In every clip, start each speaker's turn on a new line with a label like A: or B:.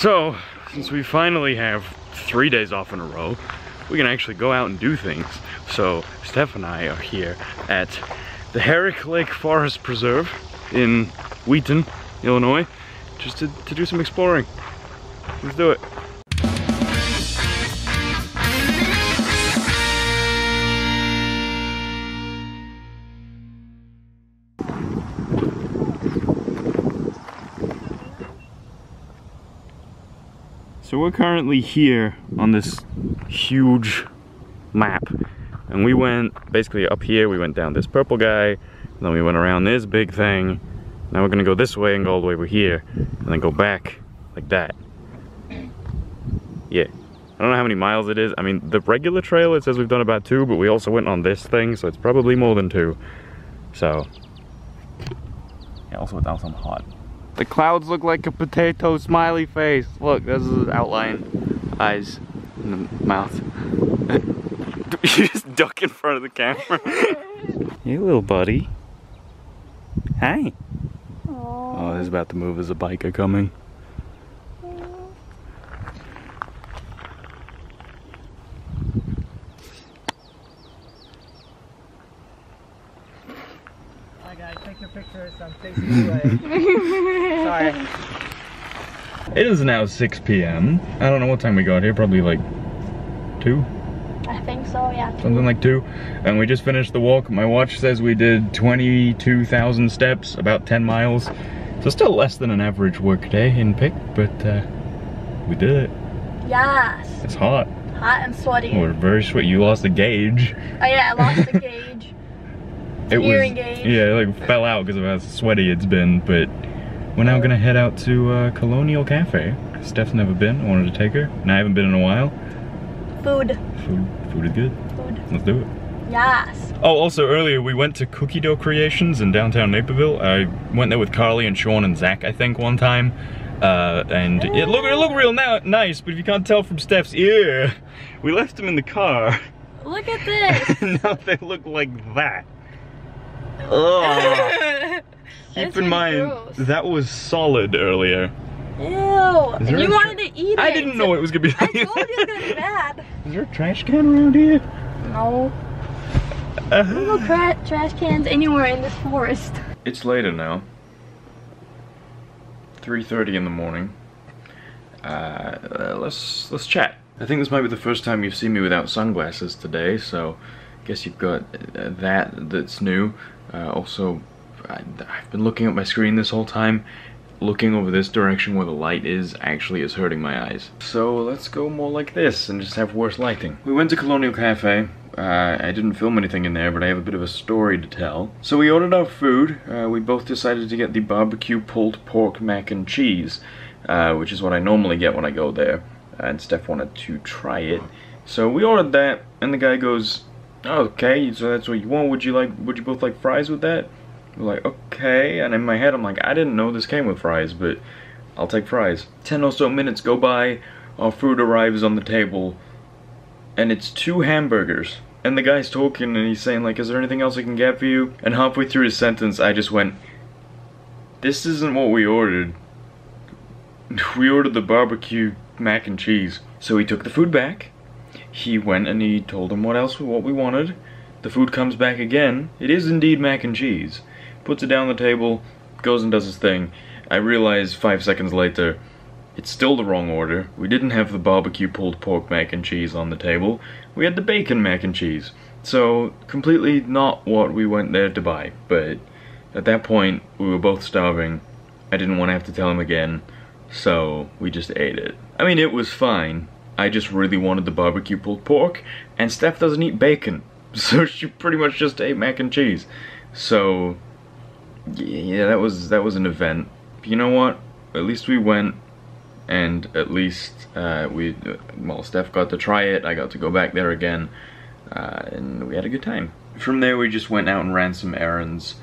A: So, since we finally have three days off in a row, we can actually go out and do things. So, Steph and I are here at the Herrick Lake Forest Preserve in Wheaton, Illinois, just to, to do some exploring. Let's do it. So we're currently here on this huge map. And we went basically up here, we went down this purple guy, then we went around this big thing. Now we're gonna go this way and go all the way over here, and then go back like that. Yeah. I don't know how many miles it is. I mean, the regular trail, it says we've done about two, but we also went on this thing, so it's probably more than two. So, yeah, also it's also hot. The clouds look like a potato smiley face. Look, this is outline. Eyes and the mouth. you just duck in front of the camera. hey, little buddy. Hey. Aww. Oh, he's about to move. as a biker coming.
B: Guys, take your pictures. I'm facing away. Sorry.
A: It is now 6 p.m. I don't know what time we got here, probably like 2?
C: I think so, yeah.
A: Something like 2. And we just finished the walk. My watch says we did 22,000 steps, about 10 miles. So still less than an average work day in Pick, but uh, we did it.
C: Yes.
A: It's hot.
C: Hot and sweaty.
A: We're very sweaty. You lost the gauge.
C: Oh yeah, I lost the gauge.
A: It was,
C: gauge.
A: Yeah, it like fell out because of how sweaty it's been, but we're now gonna head out to uh, Colonial Cafe. Steph's never been, I wanted to take her, and I haven't been in a while.
C: Food.
A: Food, food is good.
C: Food.
A: Let's do it.
C: Yes.
A: Oh, also earlier we went to Cookie Dough Creations in downtown Naperville. I went there with Carly and Sean and Zach, I think, one time. Uh, and it looked it looked real now nice, but if you can't tell from Steph's ear, we left them in the car.
C: Look at this.
A: now they look like that. Ugh. Keep in mind,
C: gross.
A: that was solid earlier.
C: Ew. And you
A: a-
C: wanted to eat it.
A: I didn't know it was gonna be
C: I told you it was gonna be bad.
A: Is there a trash can around here?
C: No. There's no tra trash cans anywhere in this forest.
A: It's later now. 3.30 in the morning. Uh, uh, let's let's chat. I think this might be the first time you've seen me without sunglasses today, so I guess you've got uh, that that's new. Uh, also, I, I've been looking at my screen this whole time. Looking over this direction where the light is actually is hurting my eyes. So let's go more like this and just have worse lighting. We went to Colonial Cafe. Uh, I didn't film anything in there, but I have a bit of a story to tell. So we ordered our food. Uh, we both decided to get the barbecue pulled pork mac and cheese, uh, which is what I normally get when I go there. And Steph wanted to try it. So we ordered that, and the guy goes, okay, so that's what you want. Would you like, would you both like fries with that? Like, okay, and in my head I'm like, I didn't know this came with fries, but I'll take fries. Ten or so minutes go by, our food arrives on the table, and it's two hamburgers. And the guy's talking and he's saying like, is there anything else I can get for you? And halfway through his sentence, I just went, this isn't what we ordered. We ordered the barbecue mac and cheese. So he took the food back. He went and he told him what else what we wanted. The food comes back again. It is indeed mac and cheese. Puts it down the table, goes and does his thing. I realize five seconds later, it's still the wrong order. We didn't have the barbecue pulled pork mac and cheese on the table. We had the bacon mac and cheese. So, completely not what we went there to buy. But at that point, we were both starving. I didn't want to have to tell him again. So, we just ate it. I mean, it was fine. I just really wanted the barbecue pulled pork, and Steph doesn't eat bacon. So she pretty much just ate mac and cheese. So, yeah, that was that was an event. You know what? At least we went, and at least uh, we, well, Steph got to try it. I got to go back there again, uh, and we had a good time. From there, we just went out and ran some errands,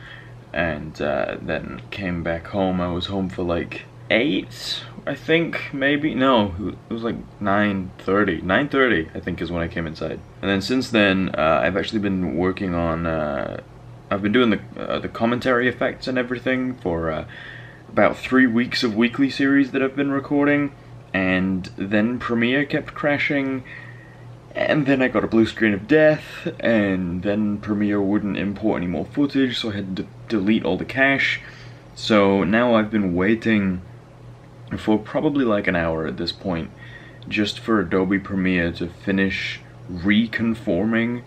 A: and uh, then came back home. I was home for like eight, I think, maybe. No, it was like 9.30. 9.30, I think, is when I came inside. And then since then, uh, I've actually been working on, uh, I've been doing the, uh, the commentary effects and everything for uh, about three weeks of weekly series that I've been recording. and then Premiere kept crashing, and then I got a blue screen of death, and then Premiere wouldn't import any more footage, so I had to delete all the cache. So now I've been waiting for probably like an hour at this point, just for Adobe Premiere to finish reconforming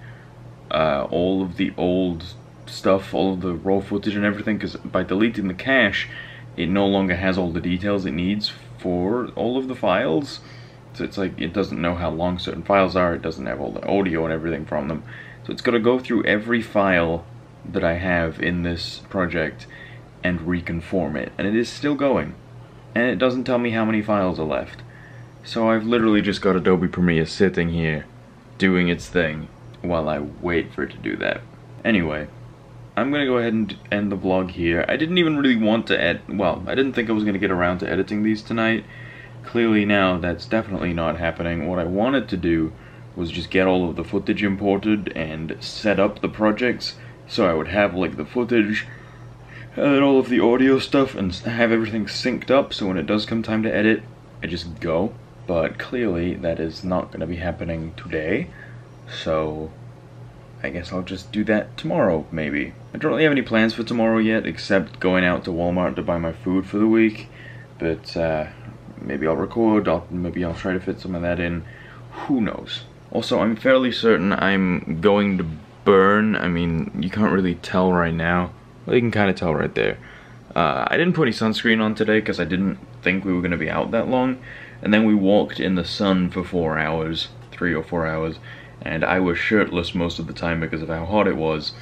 A: uh, all of the old stuff, all of the raw footage and everything, because by deleting the cache, it no longer has all the details it needs for all of the files. So it's like it doesn't know how long certain files are, it doesn't have all the audio and everything from them. So it's got to go through every file that I have in this project and reconform it. And it is still going. And it doesn't tell me how many files are left. So I've literally just got Adobe Premiere sitting here doing its thing while I wait for it to do that. Anyway, I'm gonna go ahead and end the vlog here. I didn't even really want to edit, well, I didn't think I was gonna get around to editing these tonight. Clearly now that's definitely not happening. What I wanted to do was just get all of the footage imported and set up the projects so I would have like the footage then all of the audio stuff and have everything synced up so when it does come time to edit, I just go. But clearly that is not going to be happening today, so I guess I'll just do that tomorrow, maybe. I don't really have any plans for tomorrow yet, except going out to Walmart to buy my food for the week. But uh, maybe I'll record, I'll, maybe I'll try to fit some of that in. Who knows? Also, I'm fairly certain I'm going to burn. I mean, you can't really tell right now. Well, you can kind of tell right there. Uh, I didn't put any sunscreen on today because I didn't think we were going to be out that long. And then we walked in the sun for four hours, three or four hours and I was shirtless most of the time because of how hot it was,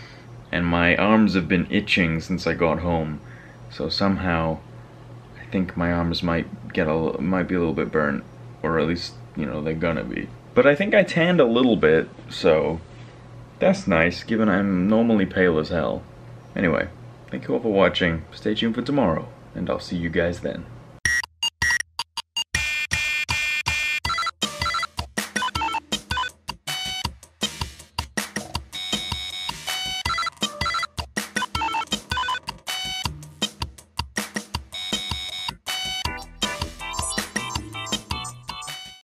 A: and my arms have been itching since I got home, so somehow I think my arms might get a might be a little bit burnt, or at least you know they're gonna be. But I think I tanned a little bit, so that's nice, given I'm normally pale as hell. Anyway, thank you all for watching. Stay tuned for tomorrow, and I'll see you guys then.